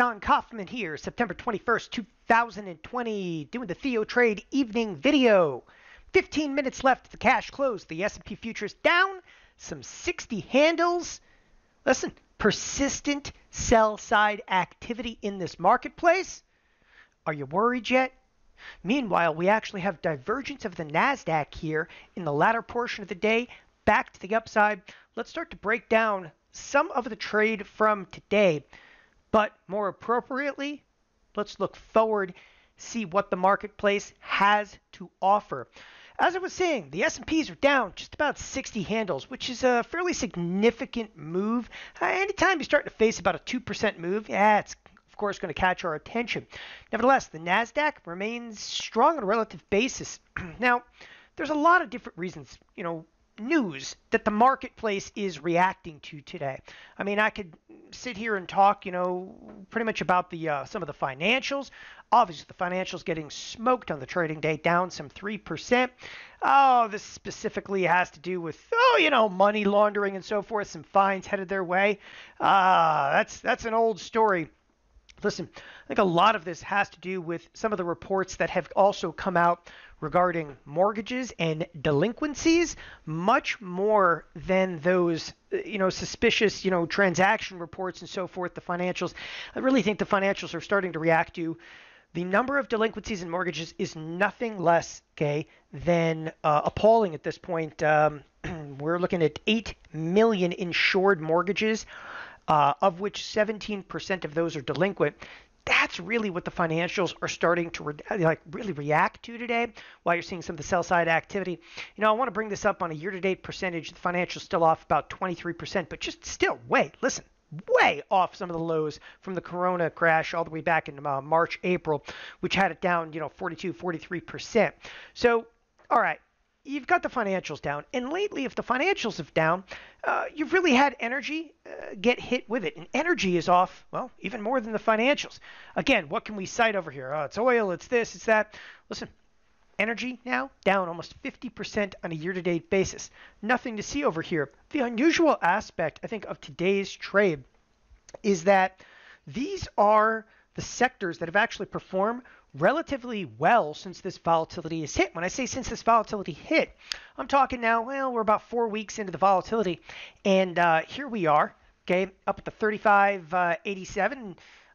Don Kaufman here, September 21st, 2020, doing the Theo Trade evening video. 15 minutes left. The cash close. The S&P futures down some 60 handles. Listen, persistent sell side activity in this marketplace. Are you worried yet? Meanwhile, we actually have divergence of the NASDAQ here in the latter portion of the day back to the upside. Let's start to break down some of the trade from today. But more appropriately, let's look forward, see what the marketplace has to offer. As I was saying, the S&Ps are down just about 60 handles, which is a fairly significant move. Uh, anytime you start to face about a 2% move, yeah, it's of course going to catch our attention. Nevertheless, the Nasdaq remains strong on a relative basis. now, there's a lot of different reasons, you know, news that the marketplace is reacting to today. I mean, I could sit here and talk, you know, pretty much about the uh, some of the financials. Obviously, the financials getting smoked on the trading day, down some three percent. Oh, this specifically has to do with oh, you know, money laundering and so forth. Some fines headed their way. Uh, that's that's an old story. Listen, I think a lot of this has to do with some of the reports that have also come out regarding mortgages and delinquencies, much more than those, you know, suspicious, you know, transaction reports and so forth, the financials. I really think the financials are starting to react to the number of delinquencies and mortgages is nothing less, okay, than uh, appalling at this point. Um, we're looking at 8 million insured mortgages uh, of which 17% of those are delinquent. That's really what the financials are starting to re- like really react to today. While you're seeing some of the sell side activity, you know, I want to bring this up on a year-to-date percentage. The financials still off about 23%, but just still way listen way off some of the lows from the corona crash all the way back in uh, March, April, which had it down, you know, 42, 43%. So, all right, you've got the financials down. And lately, if the financials have down, uh, you've really had energy uh, get hit with it. And energy is off, well, even more than the financials. Again, what can we cite over here? Oh, it's oil, it's this, it's that. Listen, energy now down almost 50% on a year to date basis. Nothing to see over here. The unusual aspect, I think, of today's trade is that these are the sectors that have actually performed relatively well since this volatility has hit. When I say since this volatility hit, I'm talking now, well, we're about four weeks into the volatility, and uh, here we are, okay, up at the 35.87. Uh,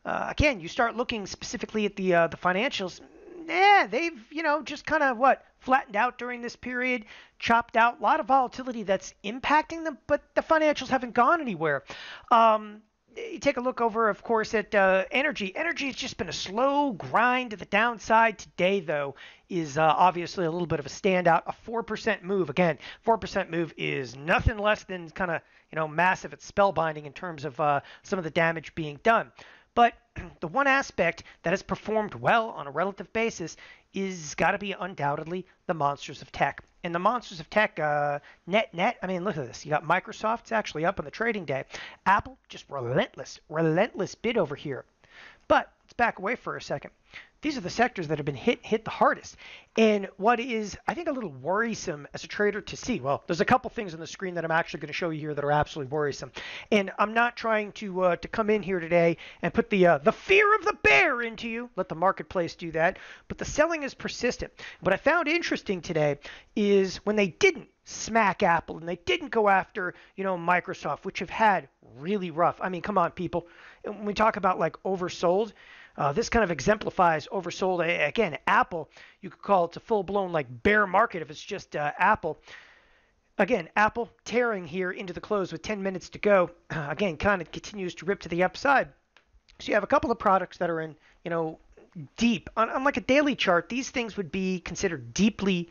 uh, again, you start looking specifically at the uh, the financials. Yeah, they've you know just kind of what flattened out during this period, chopped out a lot of volatility that's impacting them, but the financials haven't gone anywhere. Um, you take a look over, of course, at uh, energy. Energy has just been a slow grind to the downside. Today, though, is uh, obviously a little bit of a standout. A 4% move. Again, 4% move is nothing less than kind of, you know, massive. It's spellbinding in terms of uh, some of the damage being done. But the one aspect that has performed well on a relative basis is got to be undoubtedly the monsters of tech. And the monsters of tech, uh, net net. I mean, look at this. You got Microsoft. It's actually up on the trading day. Apple, just relentless, relentless bid over here. Back away for a second these are the sectors that have been hit hit the hardest. And what is I think a little worrisome as a trader to see. Well, there's a couple things on the screen that I'm actually going to show you here that are absolutely worrisome. And I'm not trying to uh, to come in here today and put the uh, the fear of the bear into you. Let the marketplace do that. But the selling is persistent. What I found interesting today is when they didn't smack Apple and they didn't go after, you know, Microsoft, which have had really rough. I mean, come on, people. When we talk about like oversold, uh, this kind of exemplifies oversold. Again, Apple, you could call it a full blown like bear market if it's just uh, Apple. Again, Apple tearing here into the close with 10 minutes to go. Uh, again, kind of continues to rip to the upside. So you have a couple of products that are in, you know, deep. On, on like a daily chart, these things would be considered deeply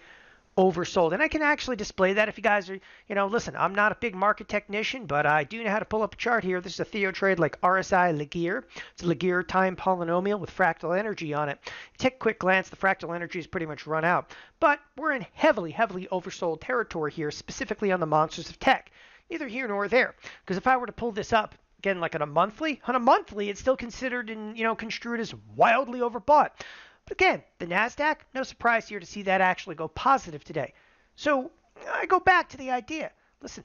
oversold. And I can actually display that if you guys are, you know, listen, I'm not a big market technician, but I do know how to pull up a chart here. This is a Theo trade like RSI Laguerre. It's a Laguerre time polynomial with fractal energy on it. take a quick glance, the fractal energy is pretty much run out. But we're in heavily, heavily oversold territory here, specifically on the monsters of tech. Neither here nor there. Because if I were to pull this up, again, like on a monthly, on a monthly, it's still considered and, you know, construed as wildly overbought. But again, the NASDAQ, no surprise here to see that actually go positive today. So I go back to the idea. Listen,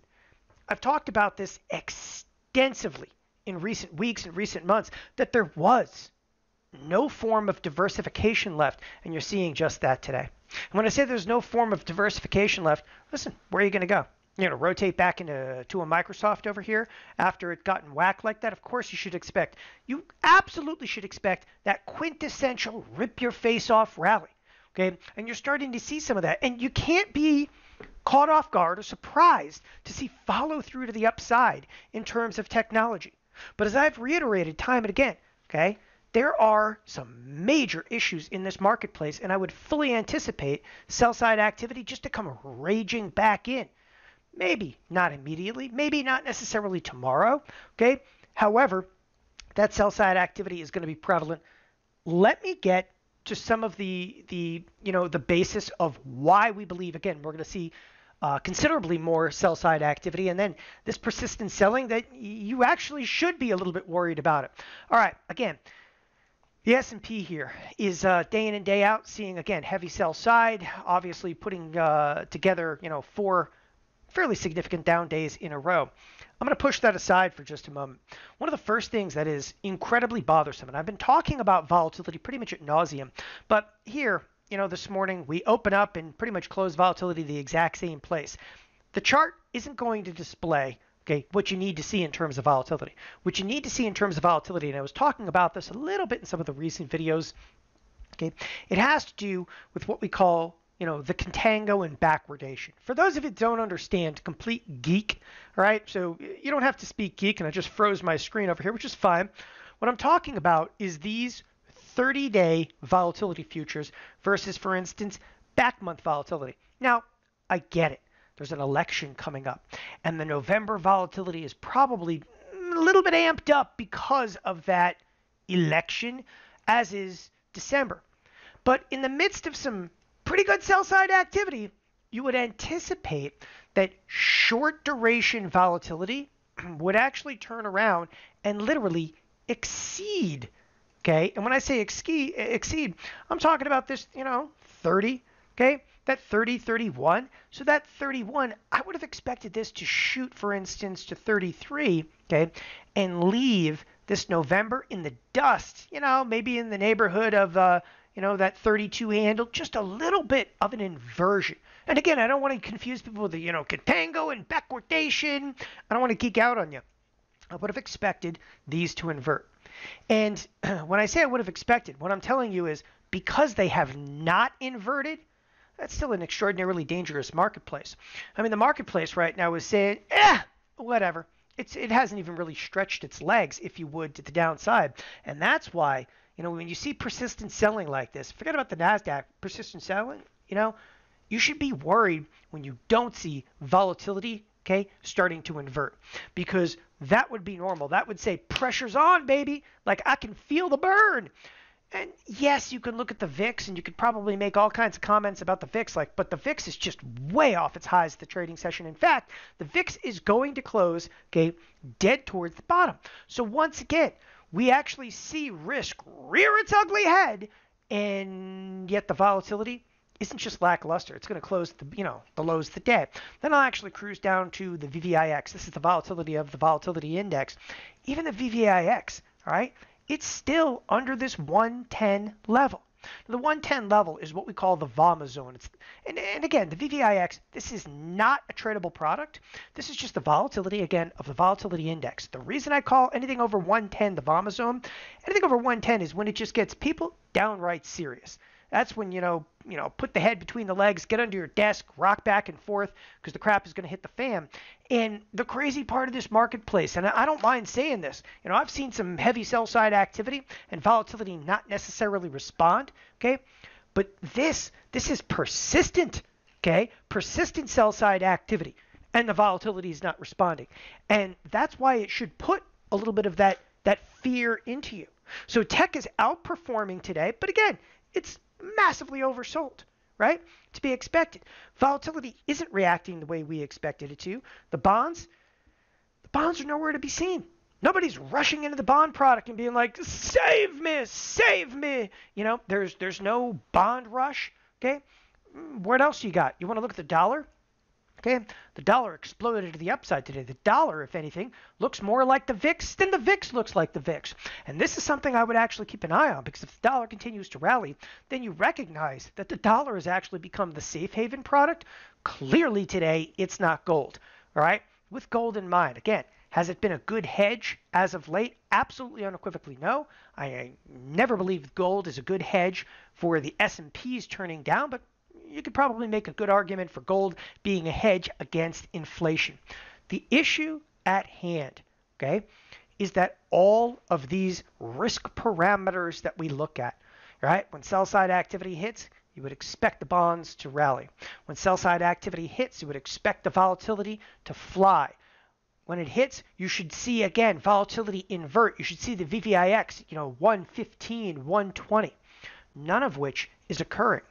I've talked about this extensively in recent weeks and recent months that there was no form of diversification left, and you're seeing just that today. And when I say there's no form of diversification left, listen, where are you going to go? You know, rotate back into to a Microsoft over here after it gotten whacked like that, of course you should expect. You absolutely should expect that quintessential rip your face off rally. Okay? And you're starting to see some of that. And you can't be caught off guard or surprised to see follow through to the upside in terms of technology. But as I've reiterated time and again, okay, there are some major issues in this marketplace, and I would fully anticipate sell side activity just to come raging back in. Maybe not immediately, maybe not necessarily tomorrow. Okay. However, that sell side activity is going to be prevalent. Let me get to some of the the you know the basis of why we believe again we're going to see uh, considerably more sell side activity and then this persistent selling that you actually should be a little bit worried about it. All right, again, the S&P here is uh, day in and day out seeing again heavy sell side, obviously putting uh, together you know four fairly significant down days in a row. I'm going to push that aside for just a moment. One of the first things that is incredibly bothersome, and I've been talking about volatility pretty much at nauseum, but here, you know, this morning we open up and pretty much close volatility the exact same place. The chart isn't going to display okay, what you need to see in terms of volatility. What you need to see in terms of volatility, and I was talking about this a little bit in some of the recent videos, okay, it has to do with what we call you know, the contango and backwardation. For those of you don't understand, complete geek, all right? So you don't have to speak geek, and I just froze my screen over here, which is fine. What I'm talking about is these 30-day volatility futures versus, for instance, back month volatility. Now, I get it. There's an election coming up, and the November volatility is probably a little bit amped up because of that election, as is December. But in the midst of some pretty good sell side activity, you would anticipate that short duration volatility would actually turn around and literally exceed. Okay, and when I say exceed, exceed, I'm talking about this, you know, 30. Okay, that 30, 31. So that 31, I would have expected this to shoot, for instance, to 33. Okay, and leave this November in the dust. You know, maybe in the neighborhood of uh, you know, that 32 handle, just a little bit of an inversion. And again, I don't want to confuse people with the, you know, contango and backwardation. I don't want to geek out on you. I would have expected these to invert. And when I say I would have expected, what I'm telling you is because they have not inverted, that's still an extraordinarily dangerous marketplace. I mean, the marketplace right now is saying, eh, whatever. It's, it hasn't even really stretched its legs, if you would, to the downside. And that's why you know, when you see persistent selling like this, forget about the NASDAQ, persistent selling, you know, you should be worried when you don't see volatility, okay, starting to invert because that would be normal. That would say pressure's on, baby. Like I can feel the burn. And yes, you can look at the VIX and you could probably make all kinds of comments about the VIX, like, but the VIX is just way off its highs the trading session. In fact, the VIX is going to close, okay, dead towards the bottom. So once again, we actually see risk rear its ugly head, and yet the volatility isn't just lackluster. It's going to close the you know the lows of the day. Then I'll actually cruise down to the VVIX. This is the volatility of the volatility index. Even the VVIX, all right, it's still under this 110 level. The 110 level is what we call the VAMA zone. It's, and, and again, the VVIX, this is not a tradable product. This is just the volatility, again, of the volatility index. The reason I call anything over 110 the VAMA zone, anything over 110 is when it just gets people downright serious. That's when you know, you know, put the head between the legs, get under your desk, rock back and forth because the crap is going to hit the fan. And the crazy part of this marketplace, and I don't mind saying this, you know, I've seen some heavy sell side activity and volatility not necessarily respond, okay? But this, this is persistent, okay? Persistent sell side activity, and the volatility is not responding. And that's why it should put a little bit of that that fear into you. So tech is outperforming today, but again, it's massively oversold, right? To be expected. Volatility isn't reacting the way we expected it to. The bonds, the bonds are nowhere to be seen. Nobody's rushing into the bond product and being like, "Save me, save me." You know, there's there's no bond rush. Okay, mm, what else you got? You want to look at the dollar? Okay, the dollar exploded to the upside today. The dollar, if anything, looks more like the VIX than the VIX looks like the VIX. And this is something I would actually keep an eye on because if the dollar continues to rally, then you recognize that the dollar has actually become the safe haven product. Clearly today, it's not gold. All right, with gold in mind. Again, has it been a good hedge as of late? Absolutely unequivocally no. I, never believed gold is a good hedge for the S&Ps turning down, but you could probably make a good argument for gold being a hedge against inflation. The issue at hand, okay, is that all of these risk parameters that we look at, right? When sell side activity hits, you would expect the bonds to rally. When sell side activity hits, you would expect the volatility to fly. When it hits, you should see again volatility invert. You should see the VVIX, you know, 115, 120 none of which is occurring.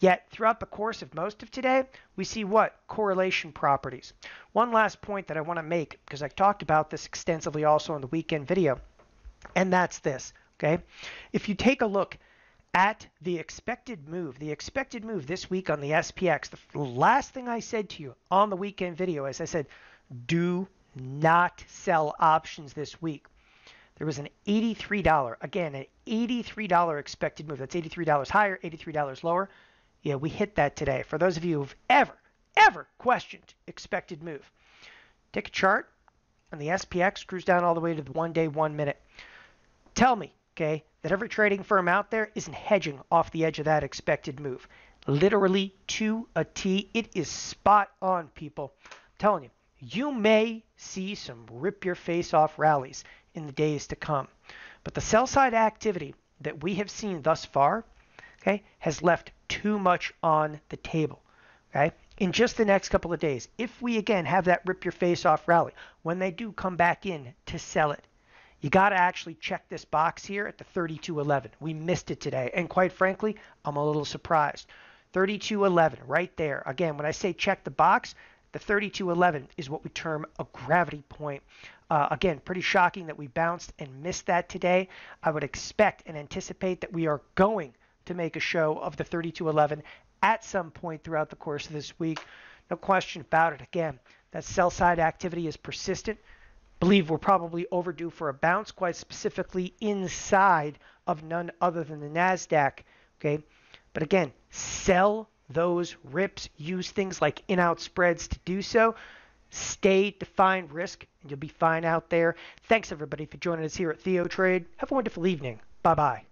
Yet, throughout the course of most of today, we see what? Correlation properties. One last point that I want to make, because I talked about this extensively also in the weekend video, and that's this, okay? If you take a look at the expected move, the expected move this week on the SPX, the last thing I said to you on the weekend video is I said, do not sell options this week there was an $83, again, an $83 expected move. That's $83 higher, $83 lower. Yeah, we hit that today. For those of you who've ever, ever questioned expected move, take a chart and the SPX cruise down all the way to the one day, one minute. Tell me, okay, that every trading firm out there isn't hedging off the edge of that expected move. Literally to a T. It is spot on, people. I'm telling you, you may see some rip your face off rallies in the days to come. But the sell side activity that we have seen thus far, okay, has left too much on the table. Okay? In just the next couple of days, if we again have that rip your face off rally, when they do come back in to sell it, you got to actually check this box here at the 3211. We missed it today, and quite frankly, I'm a little surprised. 3211 right there. Again, when I say check the box, the 3211 is what we term a gravity point. Uh, again, pretty shocking that we bounced and missed that today. I would expect and anticipate that we are going to make a show of the 3211 at some point throughout the course of this week. No question about it. Again, that sell side activity is persistent. Believe we're probably overdue for a bounce, quite specifically inside of none other than the NASDAQ. Okay. But again, sell those rips. Use things like in out spreads to do so. Stay define risk, and you'll be fine out there. Thanks, everybody, for joining us here at Theo Trade. Have a wonderful evening. Bye bye.